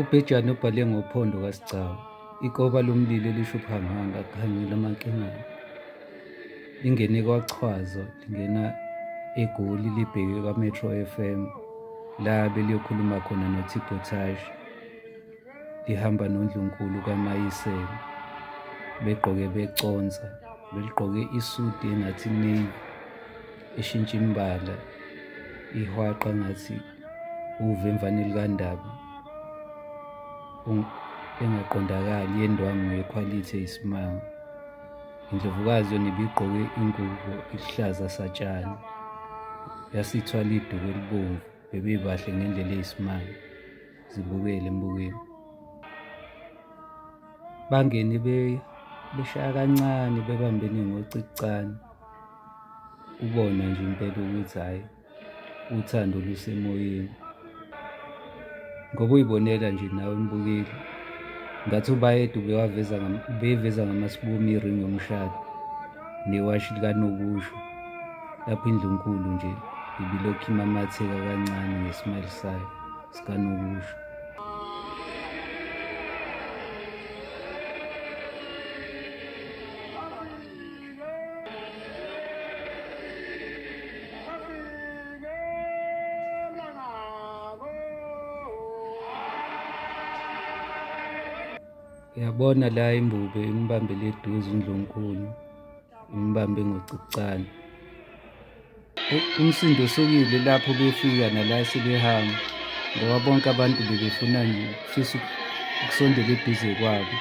Ubhejane ubhale ngophondo kaSigcawu, ikoba lomlilo elisho ubuhanganga kukhanyile amankengane. Lingene kwaChwaza lingena eGoli libheke kwaMetro FM la beliyokhuluma khona noTipo Tashi. Lihamba noNdlunkulu kaMayisela begqoke beconsa, beligqoke isuti engathi navy eshintsha imbala, ihwaqa ngathi uvemvane likandaba engaqondakali yendwangu yekhwalithi eyisimanga. Indlovukazi yona ibigqoke ingubo iluhlaza satshani, yasithwala iduku elibomvu, bebebahle ngendlela eyisimanga, zibukele embukweni. Bangene beshaya kancane bebambene ngocikucane, ubona nje impela ukuthi hhayi uthando lusemoyeni. Ngoba uy'bonela nje nawe mbukeli, ngathi uBayedu ubewaveza ubeyiveza ngamasibumi i-ring yomshado newashi likanokusho, lapho iNdlunkulu nje ibilokhu imamatheka kancane ngesimali sayo sikanokusho. Uyabona la imbube imbambele eduze uNdlunkulu, imbambe ngocikucane. Umsindo usukile lapho befika nala sebehamba ngoba bonke abantu bebefuna nje fisa ukusondela eduze kwabo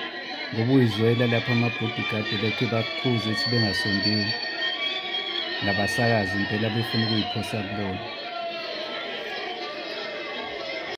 ngoba uyizwela lapho ama-bodyguard bekhe bakukhuze ukuthi bengasondeli, nabasakazi impela befuna ukuy'phosa kubona.